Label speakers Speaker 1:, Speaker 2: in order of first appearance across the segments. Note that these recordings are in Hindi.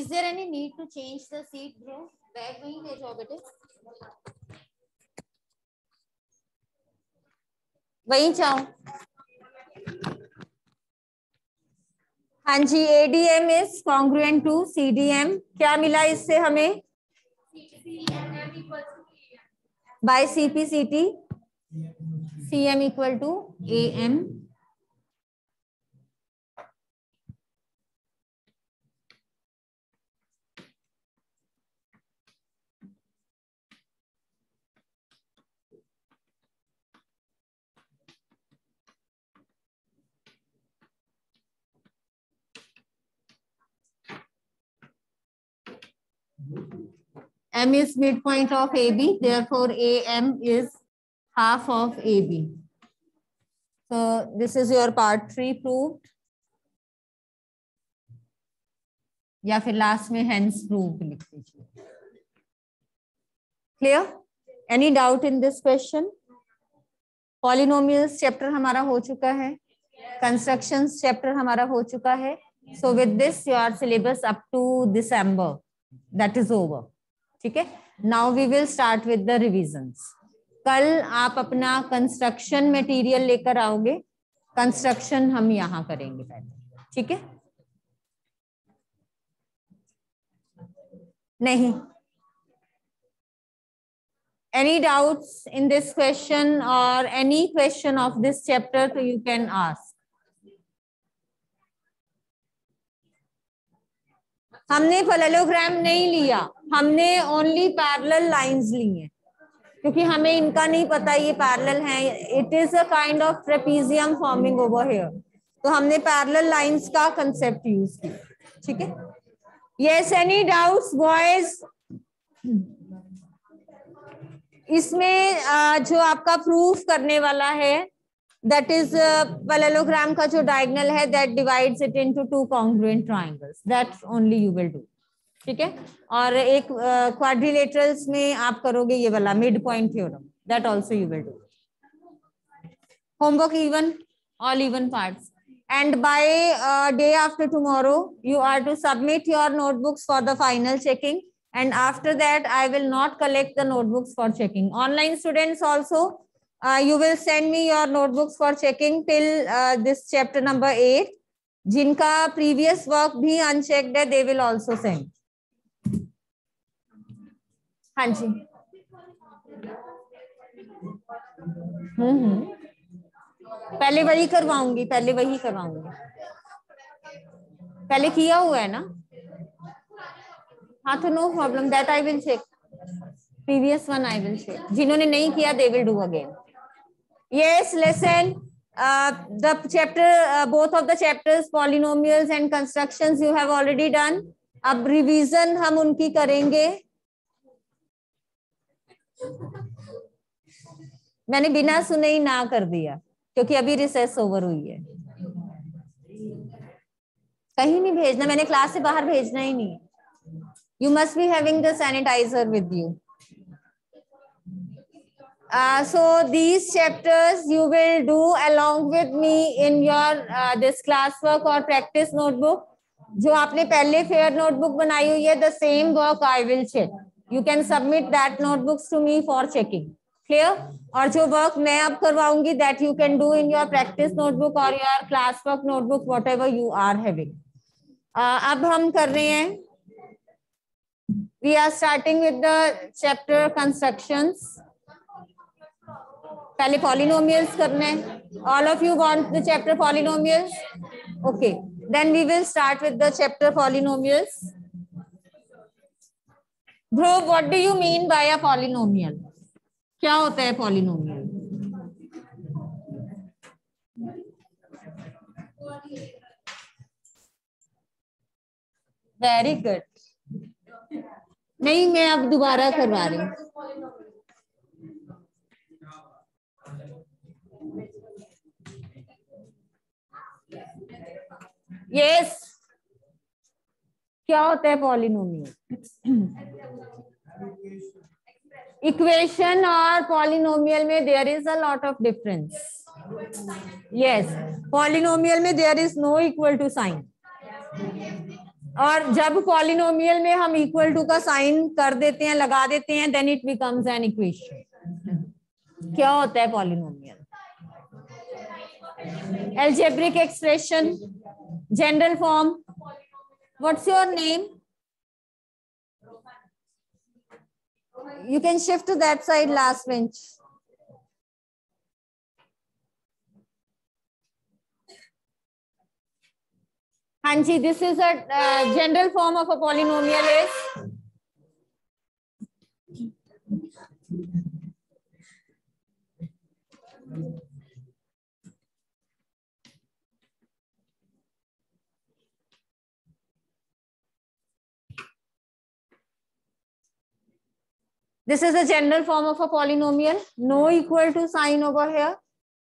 Speaker 1: Is there any need to change the seat, bro? Bag वहीं ले जाओ बेटे वहीं जाओ। हाँ जी ADM is congruent to CDM क्या मिला इससे हमें? By CPCT CM equal to AM M is midpoint of AB, therefore AM is half of AB. So this is your part three proved. या फिर लास्ट में hence proved लिख दीजिए। Clear any doubt in this question polynomials chapter हमारा हो चुका है। कंस्ट्रक्शंस चैप्टर हमारा हो चुका है। So with this your syllabus up to December that is over ठीक है? Now we will start with the revisions कल आप अपना कंस्ट्रक्शन मटेरियल लेकर आओगे। कंस्ट्रक्शन हम यहाँ करेंगे पहले, ठीक है? नहीं। Any doubts in this question or any question of this chapter so you can ask. हमने पैरेललोग्राम नहीं लिया। हमने ओनली पैरेलल लाइंस ली हैं। क्योंकि हमें इनका नहीं पता ये पैरेलल हैं। It is a kind of trapezium forming over here तो हमने पैरेलल लाइंस का कंसेप्ट यूज़ किया। ठीक है? यस एनी डाउट्स बॉयज़ इसमें जो आपका प्रूफ करने वाला है दैट इज़ पैलेलोग्राम का जो डायगनल है that divides it into two congruent triangles that only you will do ठीक है? और एक क्वाड्रिलेटरल्स uh, में आप करोगे ये वाला midpoint theorem that also you will do homework even all even part and by day after tomorrow you are to submit your notebooks for the final checking and after that i will not collect the notebooks for checking. Online students also uh, you will send me your notebooks for checking till uh, this chapter number 8 जिनका previous work भी unchecked है they will also send हाँ जी हम्म हम्म पहले वही करवाऊँगी पहले वही करवाऊँगी पहले किया हुआ है ना हाँ तो no problem that I will check previous one I will check जिन्होंने नहीं किया they will do again yes lesson uh, the chapter uh, both of the chapters polynomials and constructions you have already done अब रिवीजन हम उनकी करेंगे मैंने बिना सुने ही ना कर दिया क्योंकि अभी रिसेस ओवर हुई है कहीं नहीं भेजना मैंने क्लास से बाहर भेजना ही नहीं you must be having the sanitiser with you Uh, so these chapters you will do along with me in your uh, this classwork or practice notebook. जो आपने पहले फेयर नोटबुक बनाई हुई है the same work I will check you can submit that notebooks to me for checking clear और जो वर्क मैं अब करवाऊँगी that you can do in your practice notebook और your class work notebook whatever you are having अब हम कर रहे हैं। We are starting with the chapter constructions पहले पॉलिनोमियल्स करना है। All of you want the chapter polynomials okay then we will start with the chapter polynomials bro what do you mean by a polynomial क्या होता है पॉलिनोमियल वेरी गुड नहीं, मैं अब दोबारा करवा रही हूँ। यस क्या होता है पॉलिनोमियल इक्वेशन और पॉलिनोमियल में there is a lot of difference yes polynomial में there is no equal to sign और जब पॉलिनोमियल में हम इक्वल टू का साइन कर देते हैं, लगा देते हैं then it becomes an equation क्या होता है polynomial algebraic expression? General form. What's your name? You can shift to that side last bench. Hanji, this is a uh, general form of a polynomial is this is a general form of a polynomial no equal to sign over here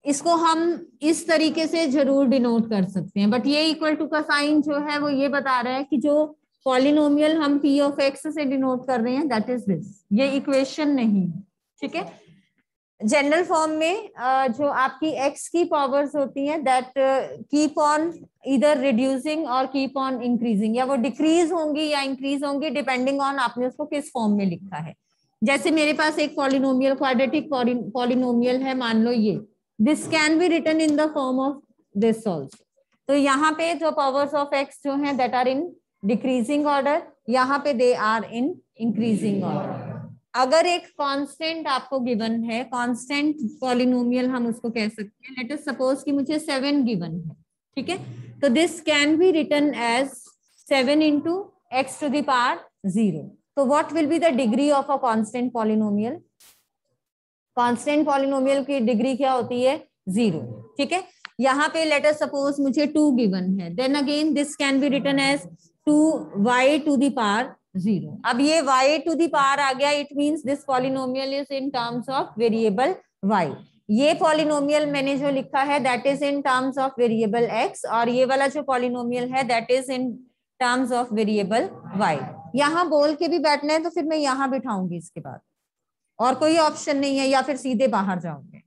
Speaker 1: इसको हम इस तरीके से ज़रूर डिनोट कर सकते हैं। बट ये इक्वल टू का साइन जो है, वो ये बता रहा है कि जो पॉलिनोमियल हम पी ऑफ़ एक्स से डिनोट कर रहे हैं दैट इज़ दिस ये इक्वेशन नहीं ठीक है? जनरल फॉर्म में जो आपकी एक्स की पावर्स होती हैं दैट कीप ऑन इधर रिड्यूसिंग और कीप ऑन इंक्रीजिंग या वो डिक्रीज होंगी या इंक्रीज होंगी डिपेंडिंग ऑन आपने उसको किस फॉर्म में लिखा है। जैसे मेरे पास एक पॉलिनोमियल क्वाड्रेटिक पॉलिनोमियल है, मान लो ये। This can be written in the form of this also तो यहाँ पे जो पावर्स ऑफ़ एक्स जो है that are in decreasing order यहाँ पे they are in increasing order अगर एक कांस्टेंट आपको गिवन है कांस्टेंट पॉलिनोमियल हम उसको कह सकते हैं। लेट अस सपोज़ कि मुझे सेवन गिवन है, ठीक है? तो this can be written as seven into x to the power zero तो what will be the degree of a constant polynomial constant polynomial की डिग्री क्या होती है? ज़ीरो ठीक है? यहाँ पे लेटर सपोज़ मुझे टू गिवन है. Then again this can be written as two y to the power zero अब ये y टू दी पार आ गया. It means this polynomial is in terms of variable y. ये पॉलिनोमियल मैंने जो लिखा है that is in terms of variable x. और ये वाला जो पॉलिनोमियल है that is in terms of variable y. यहाँ बोल के भी बैठना है तो फिर मैं यहाँ बिठाऊँगी इसके बाद। और कोई ऑप्शन नहीं है या फिर सीधे बाहर जाओगे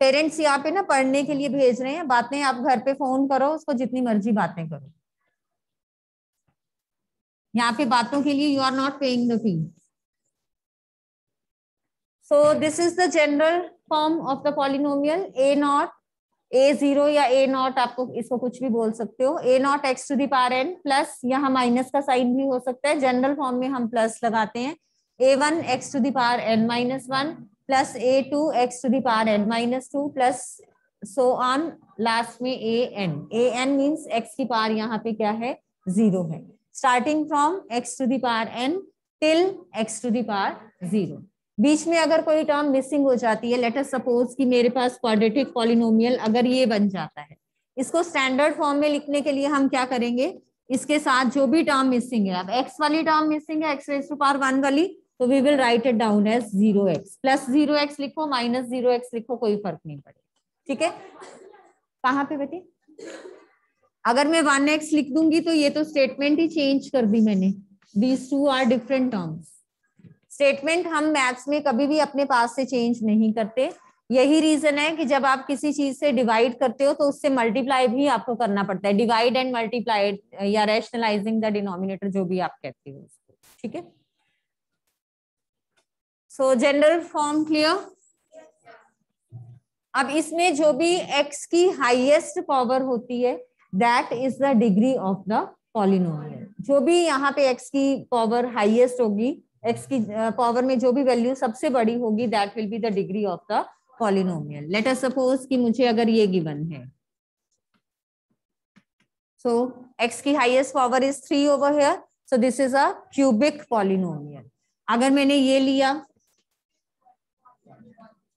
Speaker 1: पेरेंट्स यहाँ पे ना पढ़ने के लिए भेज रहे हैं, बातें आप घर पे फ़ोन करो, उसको जितनी मर्ज़ी बातें करो। यहाँ पे बातों के लिए you are not paying the fee so this is the general form of the polynomial a naught a zero या ए नॉट आपको इसको कुछ भी बोल सकते हो। A naught x to the power n plus यहाँ माइनस का साइन भी हो सकता है। जनरल फॉर्म में हम प्लस लगाते हैं। A one x to the power n minus one plus a two x to the power n minus two plus so on last में a n a n means x की पार यहाँ पे क्या है? ज़ीरो है। Starting from x to the power n till x to the power zero बीच में अगर कोई टर्म मिसिंग हो जाती है लेटर सपोज़ कि मेरे पास क्वाड्रेटिक पॉलिनोमियल अगर ये बन जाता है, इसको स्टैंडर्ड फॉर्म में लिखने के लिए हम क्या करेंगे? इसके साथ जो भी टर्म मिसिंग है, अब एक्स वाली टर्म मिसिंग है x raise to power one वाली तो we will write it down as zero x plus zero x लिखो माइनस ज़ीरो एक्स लिखो, कोई फ़र्क नहीं पड़ेगा। ठीक है? कहाँ पे बेटी? अगर मैं वन एक्स लिख दूँगी तो ये तो स्टेटमेंट ही चेंज कर दी मैंने। These two are different terms statement हम मैथ्स में कभी भी अपने पास से चेंज नहीं करते। यही रीजन है कि जब आप किसी चीज़ से डिवाइड करते हो तो उससे मल्टीप्लाई भी आपको करना पड़ता है। डिवाइड एंड मल्टीप्लाइड या रैशनलाइजिंग द डिनोमिनेटर जो भी आप कहते हो उसको, ठीक है? सो जनरल फॉर्म क्लियर अब इसमें जो भी x की हाईएस्ट पावर होती है that is the degree of the polynomial जो भी यहाँ पे x की पावर हाईएस्ट होगी x की पावर में जो भी वैल्यू सबसे बड़ी होगी that will be the degree of the polynomial let us suppose कि मुझे अगर ये गिवन है। सो so, x की highest power is three over here so this is a cubic polynomial अगर मैंने ये लिया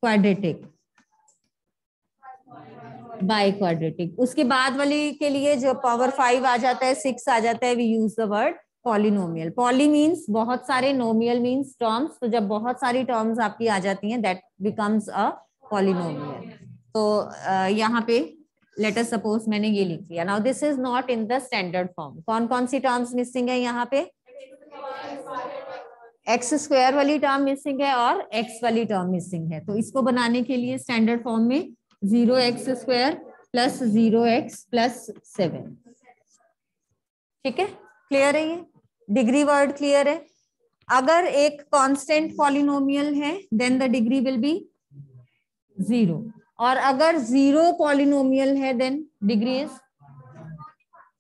Speaker 1: क्वाड्रेटिक बाय क्वाड्रेटिक उसके बाद वाली के लिए जो पावर फाइव आ जाता है सिक्स आ जाता है we use the word polynomial poly means बहुत सारे नोमियल मीन्स टर्म्स तो जब बहुत सारी टर्म्स आपकी आ जाती हैं दैट बिकम्स अ पॉलिनोमियल तो यहाँ पे लेटर सपोज़ मैंने ये लिख दिया. Now this is not in the standard form कौन कौन सी टर्म्स मिसिंग है यहाँ पे? एक्स स्क्वायर वाली टर्म मिसिंग है और एक्स वाली टर्म मिसिंग है. तो इसको बनाने के लिए स्टैंडर्ड फॉर्म में zero x square plus zero x plus seven ठीक है? क्लियर है ये? डिग्री वर्ड क्लियर है? अगर एक कांस्टेंट पॉलिनोमियल है then the degree will be zero और अगर ज़ीरो पॉलिनोमियल है then degree is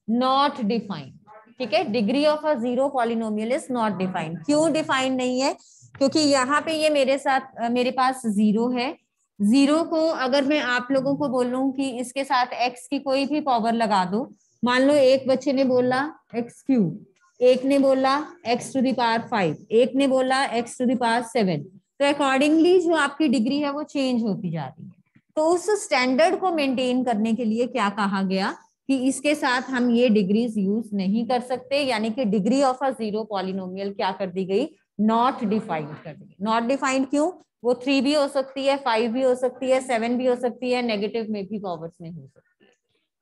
Speaker 1: not defined ठीक है? Degree of a zero polynomial is not defined क्यों डिफाइंड नहीं है? क्योंकि यहाँ पे ये मेरे साथ मेरे पास ज़ीरो है। ज़ीरो को अगर मैं आप लोगों को बोलूँ कि इसके साथ एक्स की कोई भी पावर लगा दो, मान लो एक बच्चे ने बोला एक्स क्यूब एक ने बोला x to the the power five एक ने बोला x to the power seven तो अकॉर्डिंगली जो आपकी डिग्री है वो चेंज होती जा रही है। तो उस स्टैंडर्ड को मेंटेन करने के लिए क्या कहा गया कि इसके साथ हम ये डिग्रीज यूज़ नहीं कर सकते, यानी कि degree of a zero polynomial क्या कर दी गई? नॉट डिफाइंड कर दी नॉट डिफाइंड क्यों? वो थ्री भी हो सकती है फाइव भी हो सकती है सेवन भी हो सकती है नेगेटिव में भी पावर्स में हो सकती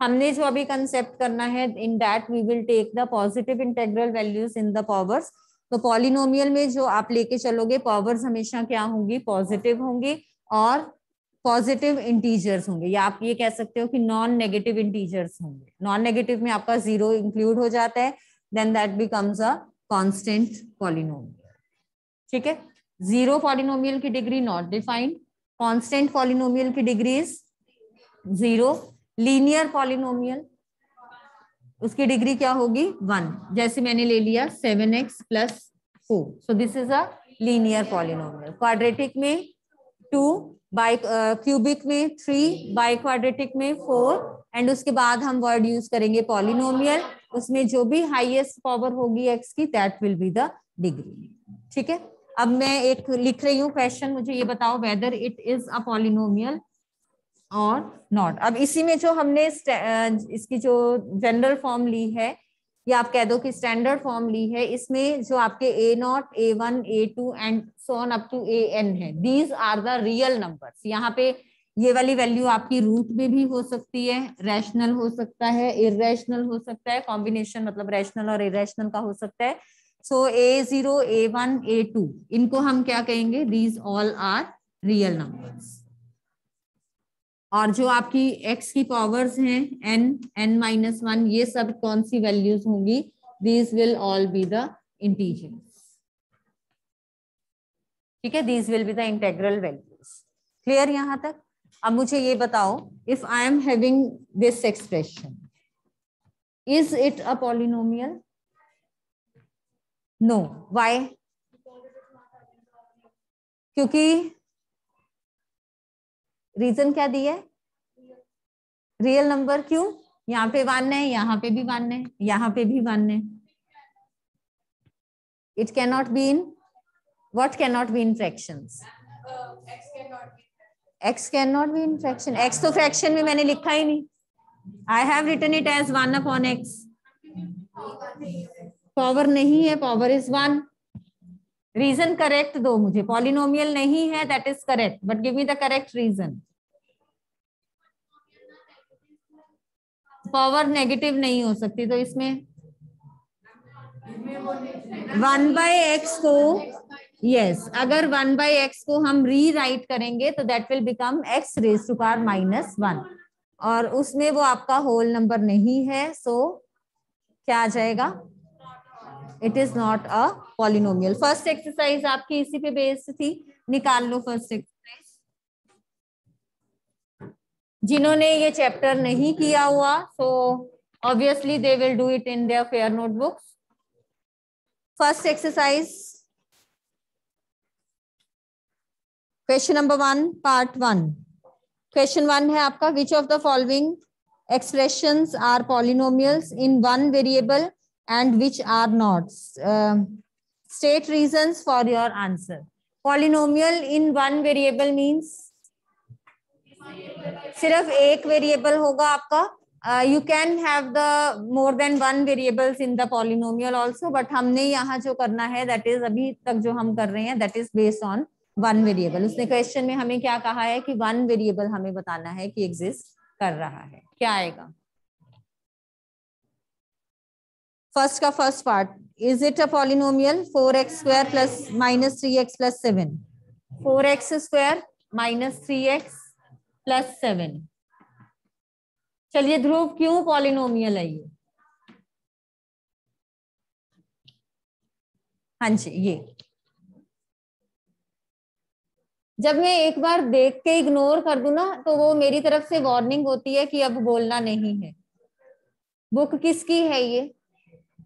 Speaker 1: हमने जो अभी कंसेप्ट करना है in that we will take the positive integral values in the powers तो पॉलिनोमियल में जो आप लेके चलोगे पावर्स हमेशा क्या होंगी? पॉजिटिव होंगी और पॉजिटिव इंटीजर्स होंगे। या आप ये कह सकते हो कि नॉन नेगेटिव इंटीजर्स होंगे। नॉन नेगेटिव में आपका ज़ीरो इंक्लूड हो जाता है then that becomes a constant polynomial ठीक है? ज़ीरो पॉलिनोमियल की degree not defined constant polynomial की degree is zero linear polynomial उसकी डिग्री क्या होगी? वन जैसे मैंने ले लिया seven x plus four so this is a linear polynomial quadratic में टू बाई क्यूबिक में थ्री बाई क्वाड्रेटिक में फोर एंड उसके बाद हम वर्ड यूज़ करेंगे पॉलिनोमियल उसमें जो भी हाईएस्ट पावर होगी एक्स की that will be the degree ठीक है? अब मैं एक लिख रही हूँ क्वेश्चन मुझे ये बताओ whether it is a polynomial और नॉट अब इसी में जो हमने इसकी जो जनरल फॉर्म ली है, या आप कह दो कि स्टैंडर्ड फॉर्म ली है, इसमें जो आपके a naught a one a two and so on up to a n है. These are the real numbers यहाँ पे ये वाली वैल्यू आपकी रूट में भी हो सकती है रैशनल हो सकता है इरेशनल हो सकता है कॉम्बिनेशन मतलब रैशनल और इरेशनल का हो सकता है. So a zero a one a two इनको हम क्या कहेंगे? These all are real numbers और जो आपकी x की पावर्स हैं, n n माइनस वन ये सब कौन सी वैल्यूज़ होंगी? These will all be the integers ठीक है? These will be the integral values clear यहाँ तक? अब मुझे ये बताओ if I am having this expression is it a polynomial no why क्योंकि रीजन क्या दिया है? रियल नंबर क्यों? यहाँ पे वन है, यहाँ पे भी वन है, यहाँ पे भी वन है। It can not be in what can not be in fraction x can not be in fraction x तो फ्रैक्शन में मैंने लिखा ही नहीं। I have written it as one upon x power नहीं है power is one reason correct दो मुझे। पॉलिनोमियल नहीं है that is correct but give me the correct reason power negative नहीं हो सकती तो इसमें वन बाय एक्स को यस yes, अगर वन बाय एक्स को हम री राइट करेंगे तो that will become x raise to car minus one और उसमें वो आपका होल नंबर नहीं है सो so, क्या आ जाएगा? It is not a polynomial first exercise आपकी इसी पे बेस्ड थी। निकाल लो फ़र्स्ट एक्सरसाइज जिन्होंने ये चैप्टर नहीं किया हुआ so obviously they will do it in their fair notebooks first exercise question number one part one question one है आपका which of the following are polynomials in one variable and which are not. Uh, state reasons for your answer. Polynomial in one variable means? सिर्फ़ एक वेरिएबल होगा आपका। You can have the more than one variables in the polynomial also but हमने यहाँ जो करना है दैट इज़ अभी तक जो हम कर रहे हैं that is based on one variable उसने क्वेश्चन में हमें क्या कहा है कि वन वेरिएबल हमें बताना है कि एग्जिस्ट कर रहा है। क्या आएगा? फ़र्स्ट का first part four x square plus minus three x plus seven four x square minus three x plus seven चलिए ध्रुव, क्यों पॉलिनोमियल है ये? हाँ जी, ये। जब मैं एक बार देख के इग्नोर कर दू ना तो वो मेरी तरफ़ से वार्निंग होती है कि अब बोलना नहीं है। बुक किसकी है ये?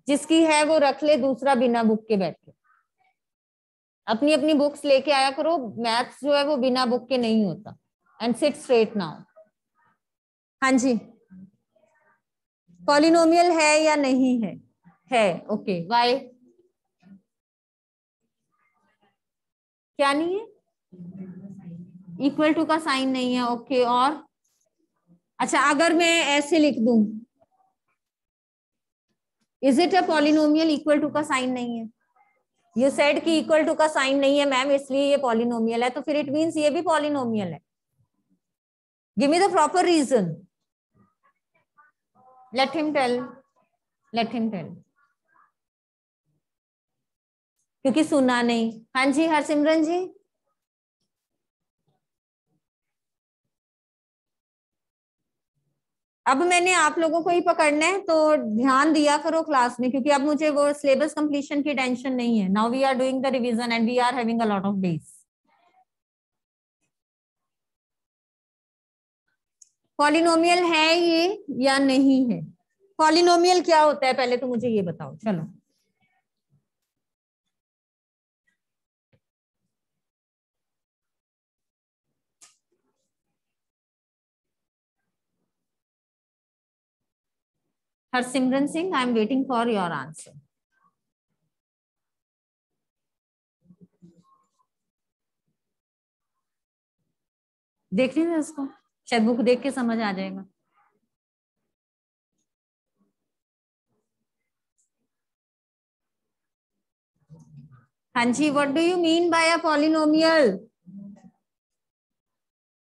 Speaker 1: जिसकी है वो रख ले, दूसरा बिना बुक के बैठ। बैठे अपनी अपनी बुक्स लेके आया करो मैथ्स जो है वो बिना बुक के नहीं होता। एंड सिट स्ट्रेट नाउ हाँ जी। पॉलिनोमियल है या नहीं है? है ओके वाई क्या नहीं है? इक्वल टू का साइन नहीं है ओके और? अच्छा अगर मैं ऐसे लिख दूँ is it a polynomial equal to का साइन नहीं है? यू सेड कि इक्वल टू का साइन नहीं है मैम इसलिए ये पॉलिनोमियल है तो फिर इट मीन्स ये भी पॉलिनोमियल है। Give me the proper reason let him tell let him tell क्योंकि सुना नहीं। हाँ जी, हरसिमरन जी? अब मैंने आप लोगों को ही पकड़ना है तो ध्यान दिया करो क्लास में, क्योंकि अब मुझे वो सिलेबस कंप्लीशन की टेंशन नहीं है। Now we are doing the revision and we are having a lot of days polynomial है ये या नहीं है? पॉलिनोमियल क्या होता है? पहले तो मुझे ये बताओ। चलो। Harsimran Singh, I am waiting for your answer. देख लीजिए उसको। शायद बुक देख के समझ आ जाएगा। हाँ जी what do you mean by a polynomial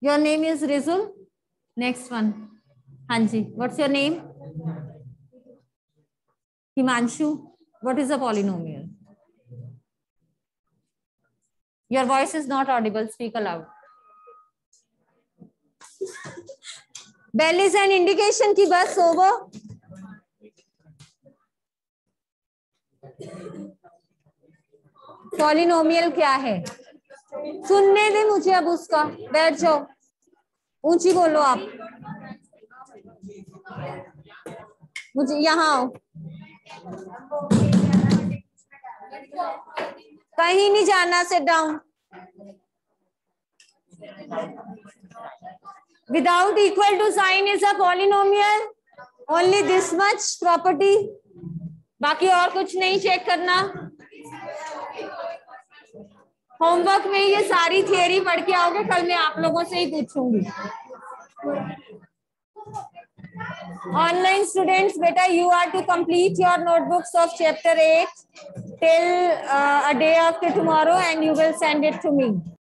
Speaker 1: your name is Rijul next one हाँ जी what's your name Himanshu, what is a polynomial? Your voice is not audible. Speak aloud. Bell is an indication ki bus over. Polynomial क्या है सुनने दे मुझे अब उसका बैठ जाओ ऊँची बोलो आप मुझे यहाँ आओ कहीं नहीं जाना sit down without equal to sign is a polynomial only this much property बाकी और कुछ नहीं चेक करना। होमवर्क में ये सारी थियरी पढ़ के आओगे, कल मैं आप लोगों से ही पूछूँगी। Online students beta you are to complete your notebooks of chapter 8 till uh, a day after tomorrow and you will send it to me